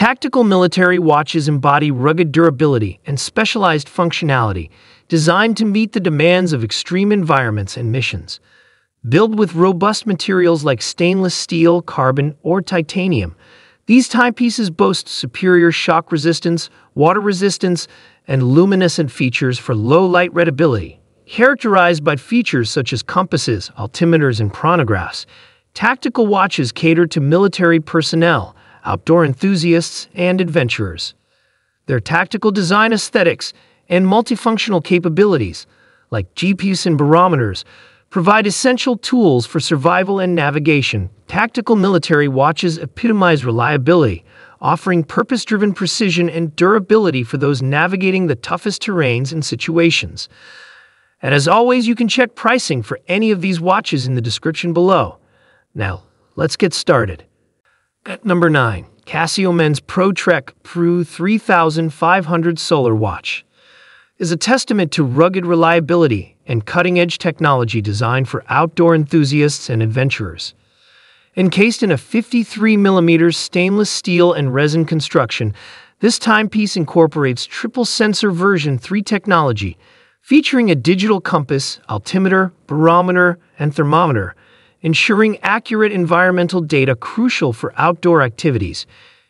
Tactical military watches embody rugged durability and specialized functionality designed to meet the demands of extreme environments and missions. Built with robust materials like stainless steel, carbon, or titanium, these timepieces boast superior shock resistance, water resistance, and luminescent features for low light readability. Characterized by features such as compasses, altimeters, and chronographs, tactical watches cater to military personnel outdoor enthusiasts, and adventurers. Their tactical design aesthetics and multifunctional capabilities, like GPS and barometers, provide essential tools for survival and navigation. Tactical military watches epitomize reliability, offering purpose driven precision and durability for those navigating the toughest terrains and situations. And as always, you can check pricing for any of these watches in the description below. Now, let's get started. At number 9, Casio Men's ProTrek Pro 3500 Solar Watch is a testament to rugged reliability and cutting-edge technology designed for outdoor enthusiasts and adventurers. Encased in a 53mm stainless steel and resin construction, this timepiece incorporates triple sensor version 3 technology, featuring a digital compass, altimeter, barometer, and thermometer ensuring accurate environmental data crucial for outdoor activities.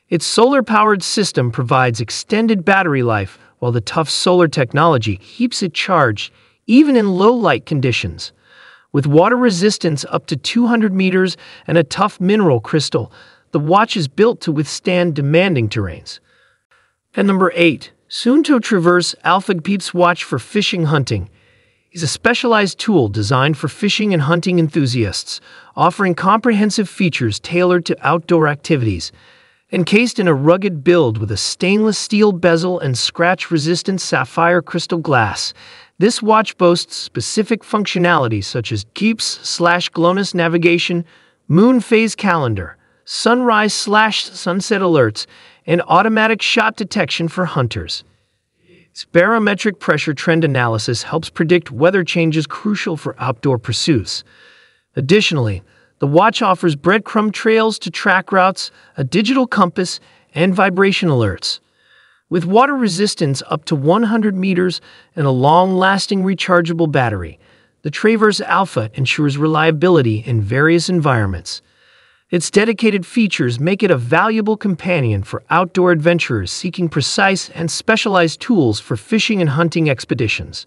Its solar-powered system provides extended battery life, while the tough solar technology keeps it charged even in low-light conditions. With water resistance up to 200 meters and a tough mineral crystal, the watch is built to withstand demanding terrains. And number 8. Suunto Traverse Alpha GPS Watch for Fishing Hunting is a specialized tool designed for fishing and hunting enthusiasts, offering comprehensive features tailored to outdoor activities. Encased in a rugged build with a stainless steel bezel and scratch-resistant sapphire crystal glass, this watch boasts specific functionalities such as GPS slash GLONASS navigation, moon phase calendar, sunrise slash sunset alerts, and automatic shot detection for hunters. Barometric pressure trend analysis helps predict weather changes crucial for outdoor pursuits. Additionally, the watch offers breadcrumb trails to track routes, a digital compass, and vibration alerts. With water resistance up to 100 meters and a long-lasting rechargeable battery, the Traverse Alpha ensures reliability in various environments. Its dedicated features make it a valuable companion for outdoor adventurers seeking precise and specialized tools for fishing and hunting expeditions.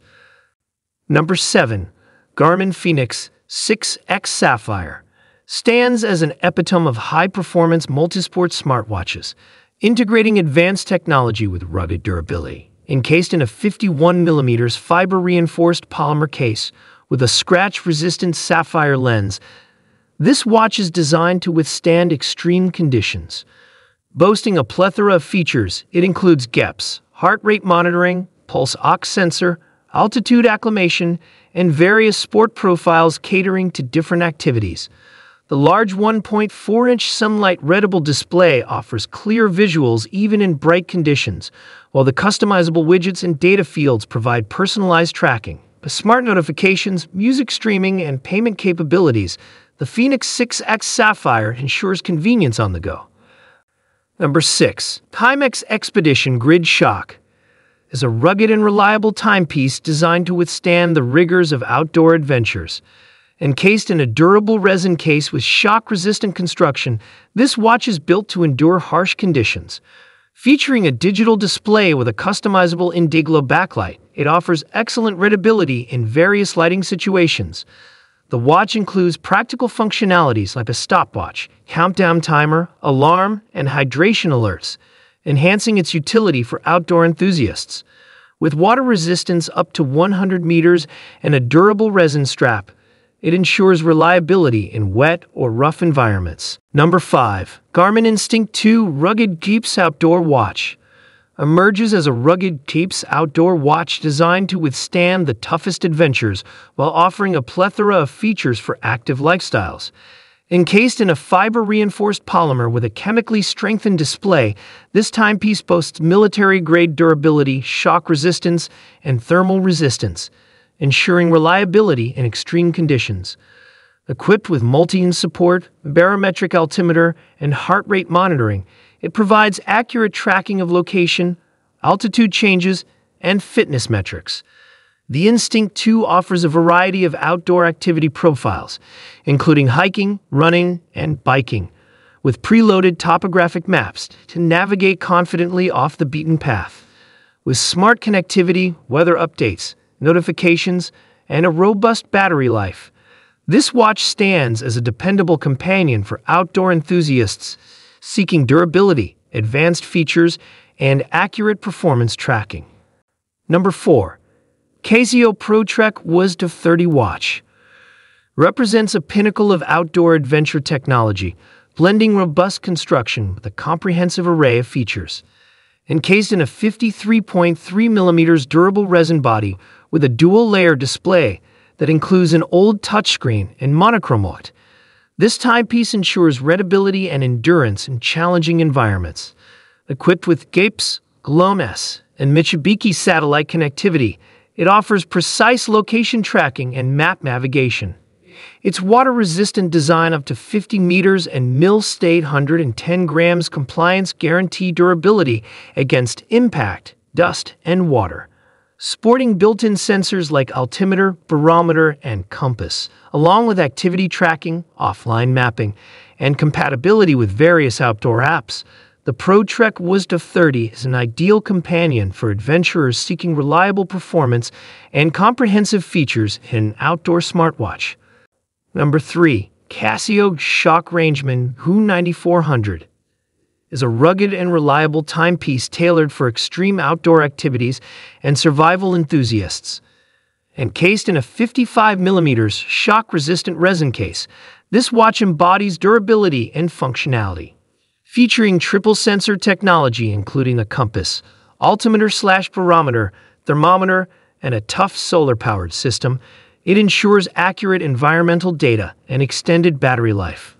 Number 7. Garmin Fenix 6X Sapphire stands as an epitome of high-performance multisport smartwatches, integrating advanced technology with rugged durability. Encased in a 51mm fiber-reinforced polymer case with a scratch-resistant sapphire lens this watch is designed to withstand extreme conditions. Boasting a plethora of features, it includes GPS, heart rate monitoring, pulse ox sensor, altitude acclimation, and various sport profiles catering to different activities. The large 1.4-inch sunlight readable display offers clear visuals even in bright conditions, while the customizable widgets and data fields provide personalized tracking. Smart notifications, music streaming, and payment capabilities the Fenix 6X Sapphire ensures convenience on the go. Number 6. Timex Expedition Grid Shock is a rugged and reliable timepiece designed to withstand the rigors of outdoor adventures. Encased in a durable resin case with shock-resistant construction, this watch is built to endure harsh conditions. Featuring a digital display with a customizable Indiglo backlight, it offers excellent readability in various lighting situations. The watch includes practical functionalities like a stopwatch, countdown timer, alarm, and hydration alerts, enhancing its utility for outdoor enthusiasts. With water resistance up to 100 meters and a durable resin strap, it ensures reliability in wet or rough environments. Number 5. Garmin Instinct 2 Rugged GPS Outdoor Watch emerges as a rugged GPS outdoor watch designed to withstand the toughest adventures while offering a plethora of features for active lifestyles. Encased in a fiber-reinforced polymer with a chemically strengthened display, this timepiece boasts military-grade durability, shock resistance, and thermal resistance, ensuring reliability in extreme conditions. Equipped with multi-GNSS support, barometric altimeter, and heart rate monitoring, It provides accurate tracking of location, altitude changes, and fitness metrics. The Instinct 2 offers a variety of outdoor activity profiles, including hiking, running, and biking, with preloaded topographic maps to navigate confidently off the beaten path. With smart connectivity, weather updates, notifications, and a robust battery life, this watch stands as a dependable companion for outdoor enthusiasts seeking durability, advanced features, and accurate performance tracking. Number 4. Casio ProTrek WSDF 30 Watch represents a pinnacle of outdoor adventure technology, blending robust construction with a comprehensive array of features. Encased in a 53.3 millimeters durable resin body with a dual-layer display that includes an OLED touchscreen and monochrome this timepiece ensures readability and endurance in challenging environments. Equipped with GPS, GLONASS, and Michibiki satellite connectivity, it offers precise location tracking and map navigation. Its water-resistant design up to 50 meters and mil-state 110 grams compliance guarantee durability against impact, dust, and water. Sporting built-in sensors like altimeter, barometer, and compass, along with activity tracking, offline mapping, and compatibility with various outdoor apps, the ProTrek WSDF 30 is an ideal companion for adventurers seeking reliable performance and comprehensive features in an outdoor smartwatch. Number 3. Casio Shock Rangeman HU 9400 is a rugged and reliable timepiece tailored for extreme outdoor activities and survival enthusiasts. Encased in a 55mm shock-resistant resin case, this watch embodies durability and functionality. Featuring triple sensor technology including a compass, altimeter slash barometer, thermometer, and a tough solar-powered system, it ensures accurate environmental data and extended battery life.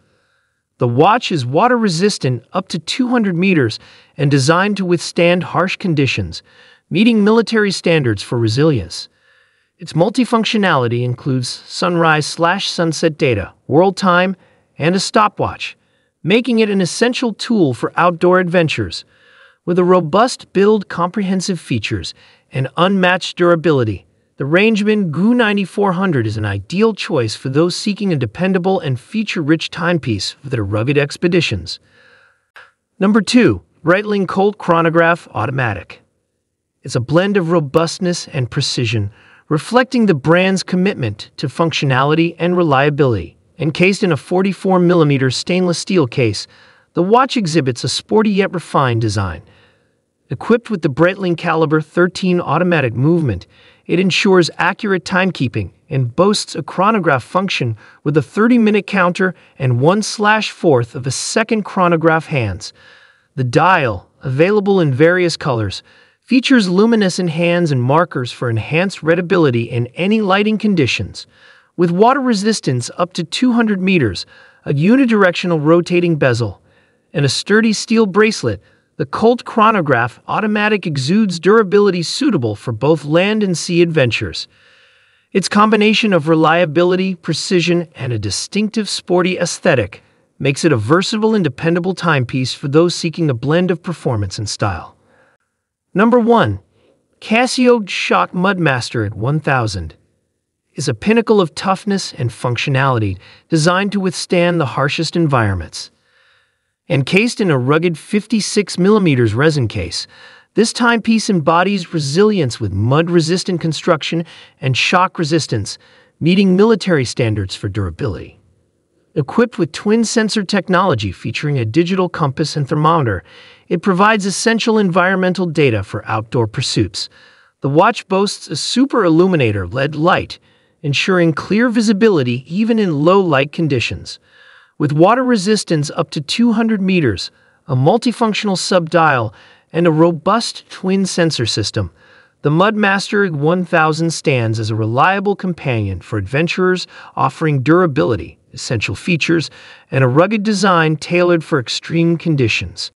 The watch is water resistant up to 200 meters and designed to withstand harsh conditions, meeting military standards for resilience. Its multifunctionality includes sunrise slash sunset data, world time, and a stopwatch, making it an essential tool for outdoor adventures. With a robust build, comprehensive features, and unmatched durability, the Rangeman GU 9400 is an ideal choice for those seeking a dependable and feature-rich timepiece for their rugged expeditions. Number 2. Breitling Colt Chronograph Automatic It's a blend of robustness and precision, reflecting the brand's commitment to functionality and reliability. Encased in a 44mm stainless steel case, the watch exhibits a sporty yet refined design. Equipped with the Breitling Caliber 13 automatic movement, it ensures accurate timekeeping and boasts a chronograph function with a 30-minute counter and 1 slash fourth of a second chronograph hands. The dial, available in various colors, features luminescent hands and markers for enhanced readability in any lighting conditions. With water resistance up to 200 meters, a unidirectional rotating bezel, and a sturdy steel bracelet the Colt Chronograph automatic exudes durability suitable for both land and sea adventures. Its combination of reliability, precision, and a distinctive sporty aesthetic makes it a versatile and dependable timepiece for those seeking a blend of performance and style. Number 1. Casio Shock Mudmaster at 1000 is a pinnacle of toughness and functionality designed to withstand the harshest environments. Encased in a rugged 56mm resin case, this timepiece embodies resilience with mud-resistant construction and shock resistance, meeting military standards for durability. Equipped with twin sensor technology featuring a digital compass and thermometer, it provides essential environmental data for outdoor pursuits. The watch boasts a super illuminator LED light, ensuring clear visibility even in low light conditions. With water resistance up to 200 meters, a multifunctional sub-dial, and a robust twin sensor system, the Mudmaster 1000 stands as a reliable companion for adventurers offering durability, essential features, and a rugged design tailored for extreme conditions.